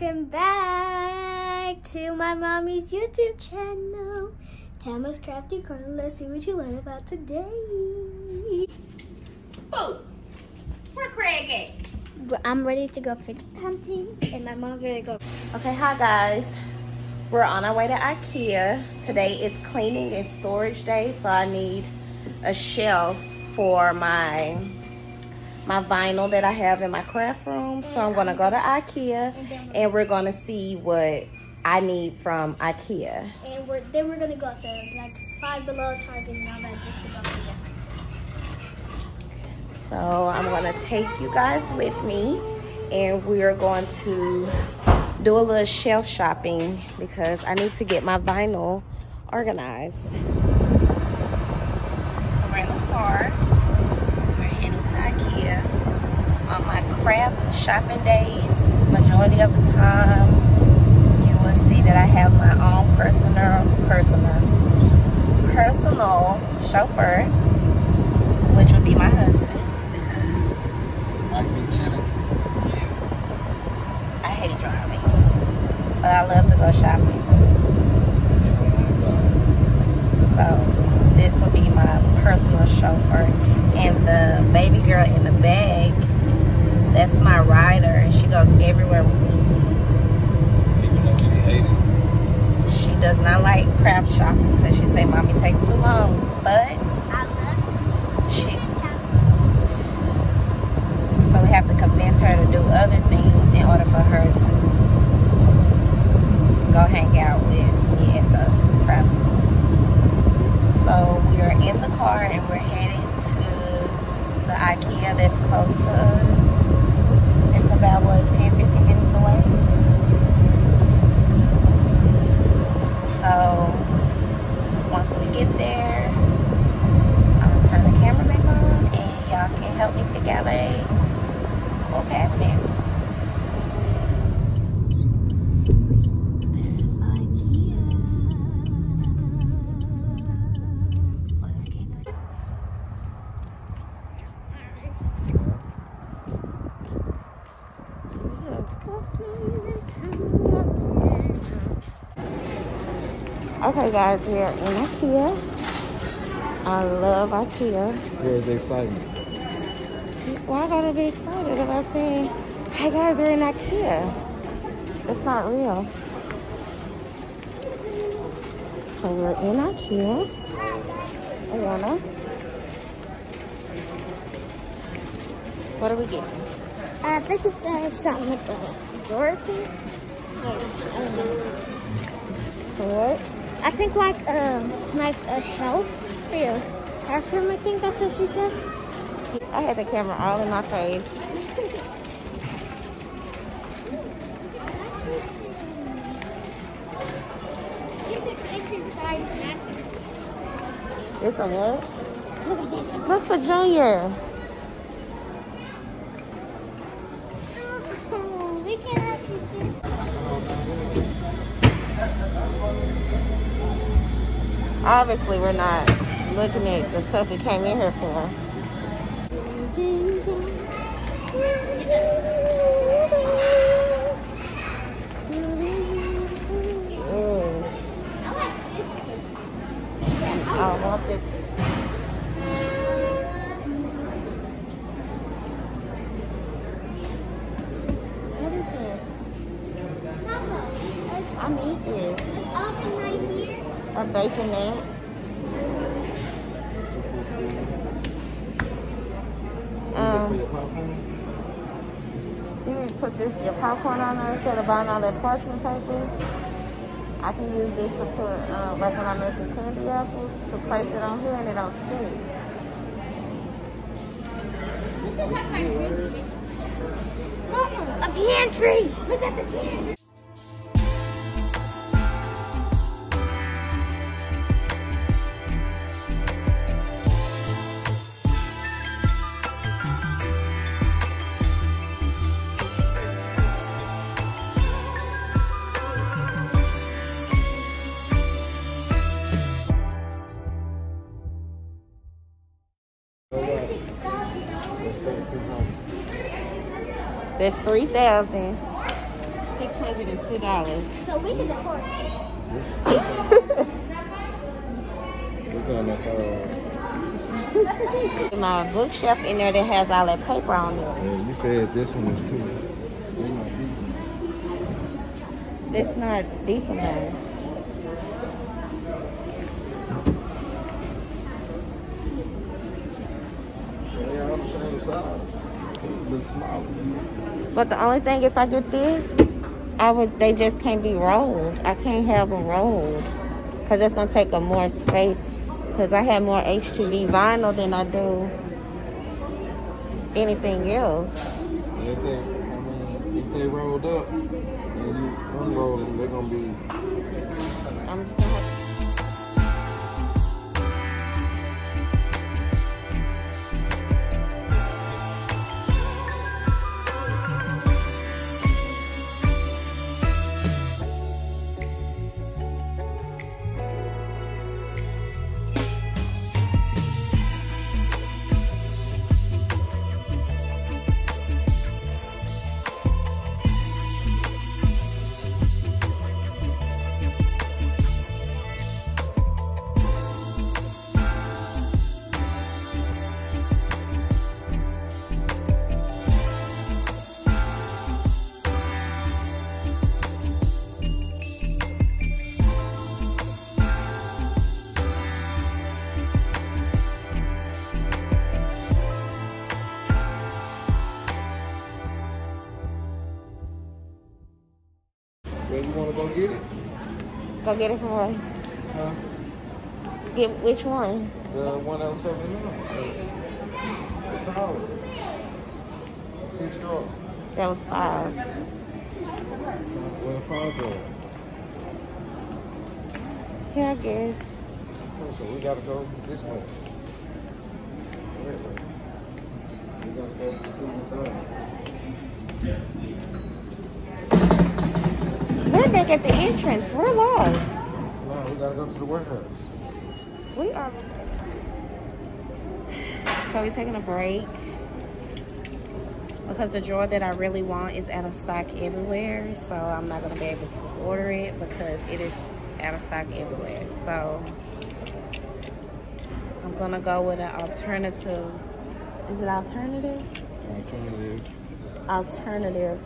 welcome back to my mommy's YouTube channel, Tamara's Crafty Corner. Let's see what you learn about today. Boo! Where Craig at? I'm ready to go fish hunting, and my mom's ready to go. Okay, hi guys. We're on our way to Ikea. Today is cleaning and storage day, so I need a shelf for my my vinyl that I have in my craft room. So I'm gonna go to Ikea and we're gonna see what I need from Ikea. And we're then we're gonna go to like Five Below Target and all that just to go So I'm gonna take you guys with me and we're going to do a little shelf shopping because I need to get my vinyl organized. So we're in the car. We're heading to Ikea. On my craft shopping days, majority of the time, you will see that I have my own personal, personal, personal chauffeur, which would be my husband. Because Like chilling. I hate driving, but I love to go shopping. So this will be my personal chauffeur, and the baby girl in the bag, that's my rider, and she goes everywhere with me. Even though she hated She does not like craft shopping because she say mommy takes too long, but I love she. So we have to convince her to do other things in order for her to go hang out with me at the craft store. So we are in the car and we're heading to the IKEA that's close to us. It's about what 10, 15 minutes away. So once we get there, I'll turn the camera back on and y'all can help me pick out a cool cabinet. There's IKEA. Well, I can't see. Okay guys, we are in IKEA. I love IKEA. Where's the excitement? Why I gotta be excited about saying, hey guys, we're in IKEA? It's not real. So we're in IKEA. Ayana. What are we getting? I think it's uh, something with the. Like, I What? I think like um like a shelf for your bathroom. I think that's what she said. I had the camera all in my face. It's a what? Look for Junior. Oh, we can actually see. Obviously, we're not looking at the stuff we came in here for. Mm. I want this. What is it? I need this. Oven right here. A bacon mat. Um, you can put this your popcorn on there instead of buying all that parchment paper. I can use this to put, uh, like when I'm making candy apples, to place it on here and it don't stick. This is like my dream kitchen. No, a pantry. Look at the pantry. Three thousand. six hundred and two dollars. So we can afford it. We're gonna, uh, My bookshelf in there that has all that paper on it. yeah, you said this one is too. They That's not deep. not deep enough. They all the same size. It looks smaller. But the only thing, if I get this, I would. They just can't be rolled. I can't have them rolled because that's gonna take up more space. Because I have more HTV vinyl than I do anything else. If they, I mean, if they rolled up and you unroll them, they're gonna be. I'm just gonna. Have Go get it from where? Huh? Get which one? The one oh on seventy nine. It's a hole. Six. That was five. Well, five drawer. Yeah, I guess. Oh, so we gotta go this way. We gotta go through the door. We're back at the entrance. We're lost. No, we gotta go to the warehouse. We are. So we're taking a break because the drawer that I really want is out of stock everywhere. So I'm not gonna be able to order it because it is out of stock everywhere. So I'm gonna go with an alternative. Is it alternative? Alternative. Alternative.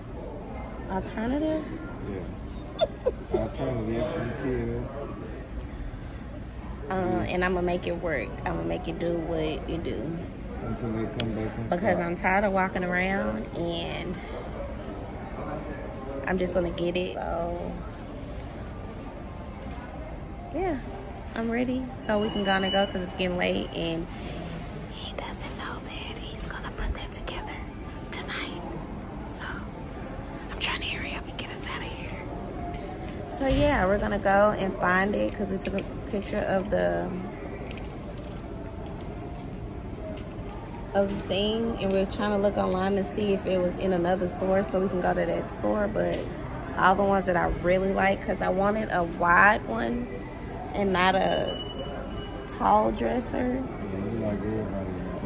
Alternative? Yeah. Alternative until Uh, and I'm gonna make it work. I'm gonna make it do what it do. until they come back and because stop. I'm tired of walking around and I'm just gonna get it. So yeah, I'm ready. So we can gonna go because it's getting late and So yeah, we're gonna go and find it because we took a picture of the of the thing and we're trying to look online to see if it was in another store so we can go to that store. But all the ones that I really like because I wanted a wide one and not a tall dresser.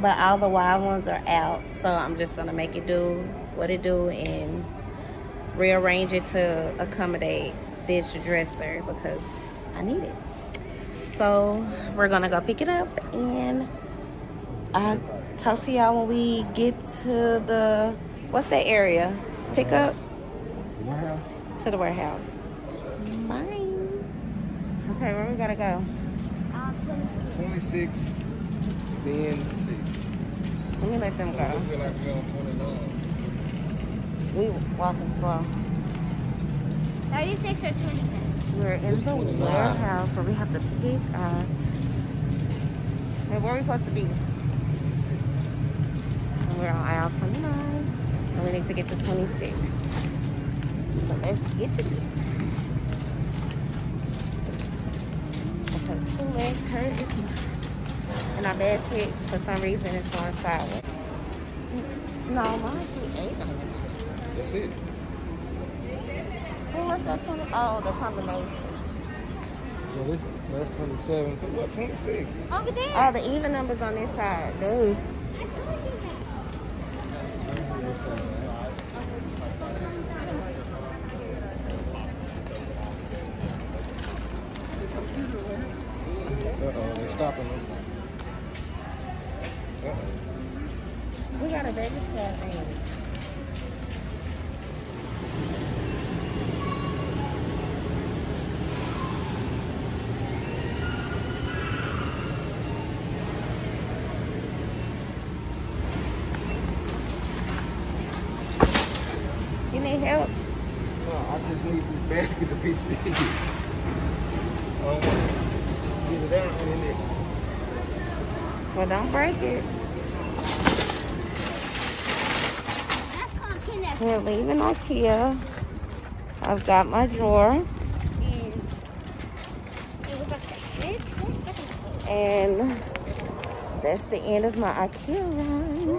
But all the wide ones are out so I'm just gonna make it do what it do and rearrange it to accommodate this dresser because I need it so we're gonna go pick it up and I'll talk to y'all when we get to the what's that area pick up Warehouse? to the warehouse bye okay where we gotta go Uh, 26. 26, then 6. let me let them go we're on 29. we walking slow 36 or 26? We're in It's the warehouse where we have to pick up. Hey, where are we supposed to be? And we're on aisle 29. And we need to get to 26. So let's get to it. Because two legs hurt is And our basket, for some reason, is going sideways. No, mine should eight. That's it. Well, what's that 20? Oh, the combination. So this, that's 27. So what, 26? Over there. Oh, the even numbers on this side. Dude. I told you that. Uh-oh, they're stopping us. Uh-oh. We got a baggage class thing. You need help? No, I just need this basket to be sticky. I don't want to get it out in there. Well, don't break it. That's called kidnapping. We're leaving IKEA. I've got my drawer. And it was like the head to the second floor. And that's the end of my IKEA run.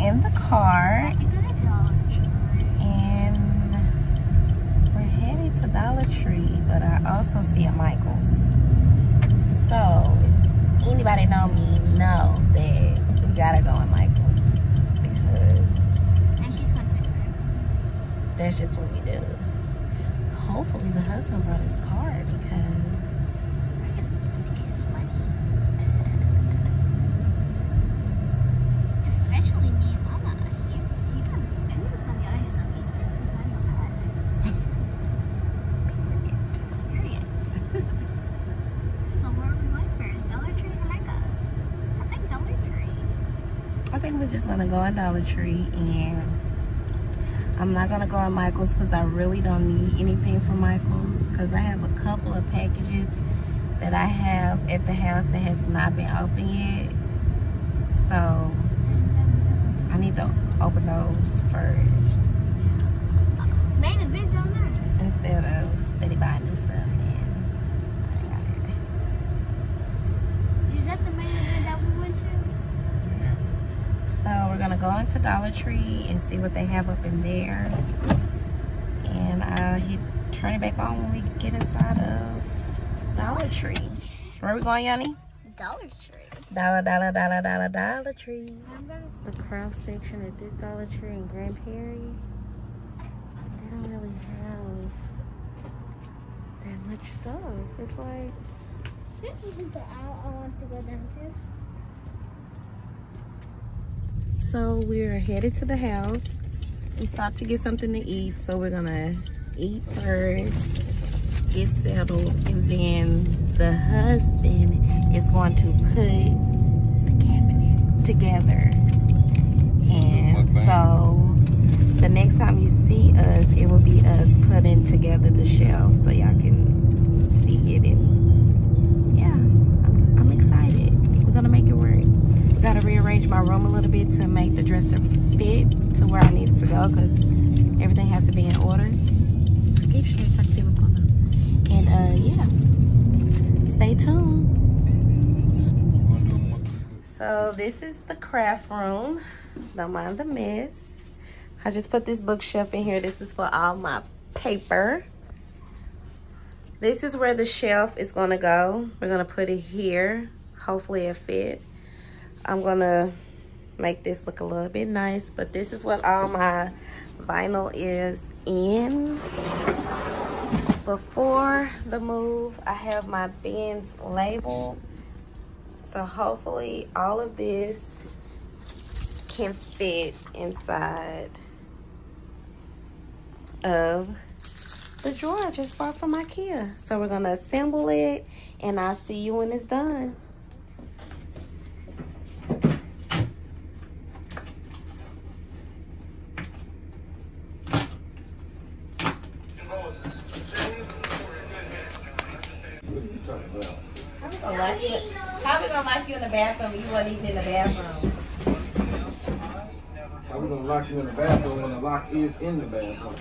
In the car and we're headed to Dollar Tree, but I also see a Michael's. So if anybody know me know that we gotta go in Michael's because And she's that's just what we do. Hopefully the husband brought his car because Look at this for the kids' money. Especially me and Mama. He, he doesn't spend his money on himself. He spends his money on us. Period. so where are we going first? Dollar Tree or Michael's? I think Dollar Tree. I think we're just gonna go in Dollar Tree and I'm not gonna go in Michael's because I really don't need anything from Michael's because I have a couple of packages that I have at the house that has not been opened yet. So I need to open those first Main event instead of steady buying new stuff. And Is that the main event that we went to? So we're gonna go into Dollar Tree and see what they have up in there. And uh, I'll hit turn it back on when we get inside of Dollar Tree. Where are we going, Yanni? Dollar Tree. Dollar, dollar, dollar, dollar, Dollar Tree. I'm gonna The cross section at this Dollar Tree in Grand Prairie, they don't really have that much stuff. It's like This isn't the aisle I want to go down to. So we're headed to the house. We stopped to get something to eat, so we're gonna eat first, get settled, and then the husband is going to put the cabinet together. And so the next time you see us, it will be us putting together the shelf so y'all can see it. And yeah, I'm, I'm excited. We're gonna make it work. Gotta rearrange my room a little bit to make the dresser fit to where I need it to go because everything has to be in order. Keep so I can see what's going on. And uh yeah. Stay tuned. So this is the craft room. Don't mind the mess. I just put this bookshelf in here. This is for all my paper. This is where the shelf is gonna go. We're gonna put it here. Hopefully it fit. I'm gonna make this look a little bit nice, but this is what all my vinyl is in. Before the move, I have my bins labeled. So hopefully all of this can fit inside of the drawer I just bought from Ikea. So we're gonna assemble it and I'll see you when it's done. How we gonna lock you? How we gonna lock you in the bathroom? You wasn't even in the bathroom. How we gonna lock you in the bathroom when the lock is in the bathroom?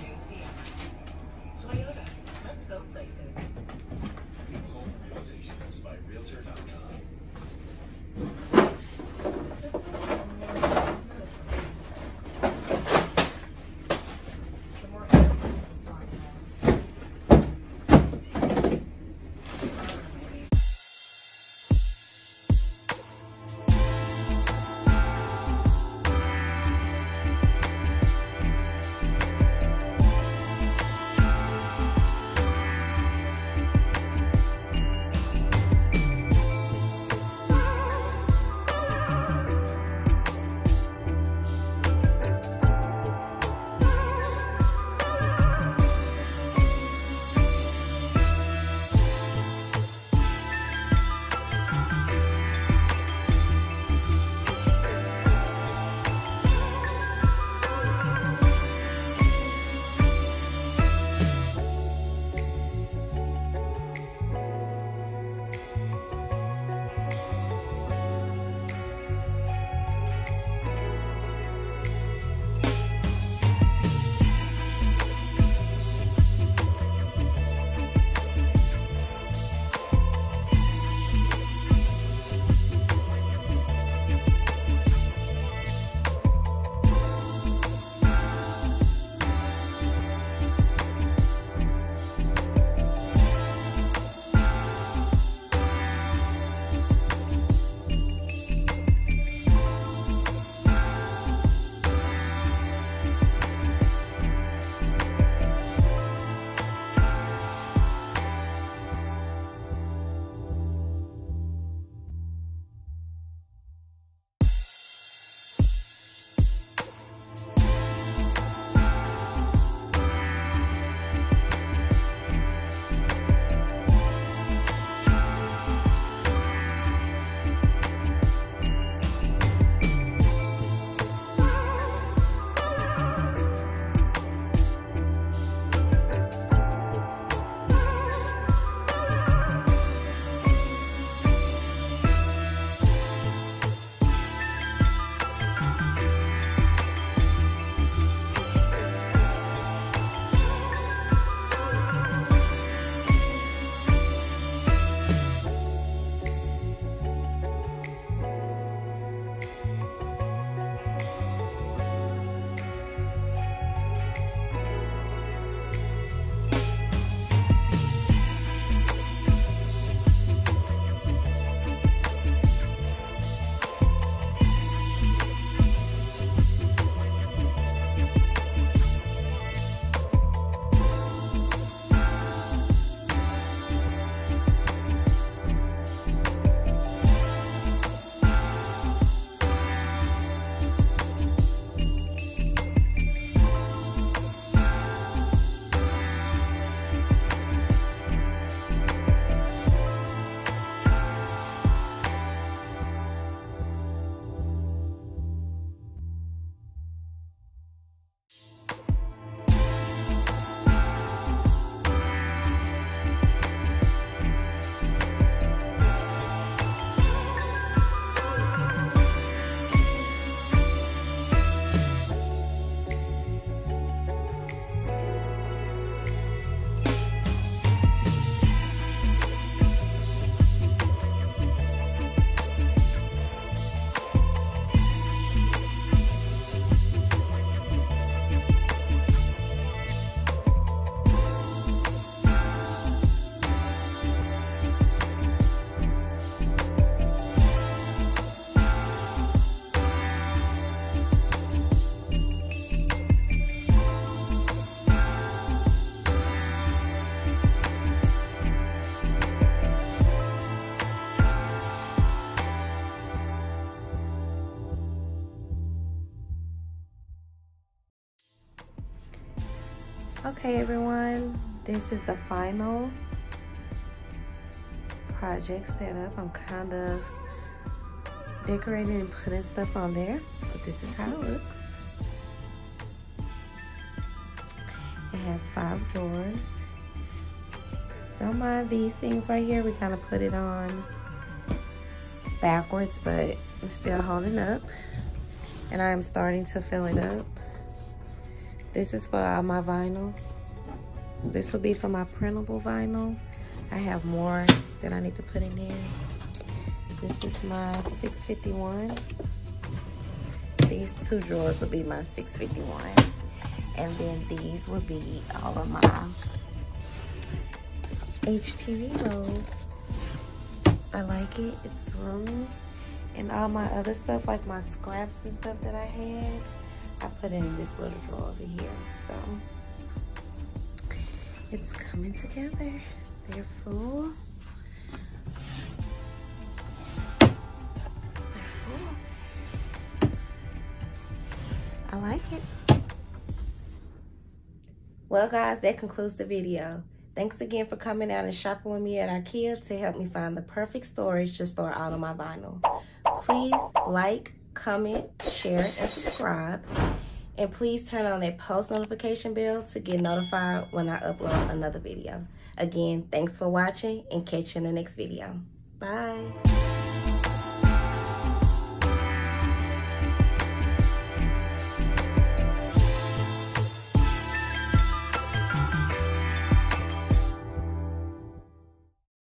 Okay, everyone, this is the final project setup. I'm kind of decorating and putting stuff on there, but this is how it looks. It has five drawers. Don't mind these things right here. We kind of put it on backwards, but it's still holding up. And I am starting to fill it up. This is for my vinyl. This will be for my printable vinyl. I have more that I need to put in there. This is my 651. These two drawers will be my 651. And then these will be all of my HTV rolls. I like it, it's roomy. And all my other stuff, like my scraps and stuff that I had, I put in this little drawer over here. So it's coming together. They're full. They're full. I like it. Well guys, that concludes the video. Thanks again for coming out and shopping with me at Ikea to help me find the perfect storage to store all of my vinyl. Please like, comment, share, and subscribe. And please turn on that post notification bell to get notified when I upload another video. Again, thanks for watching and catch you in the next video. Bye.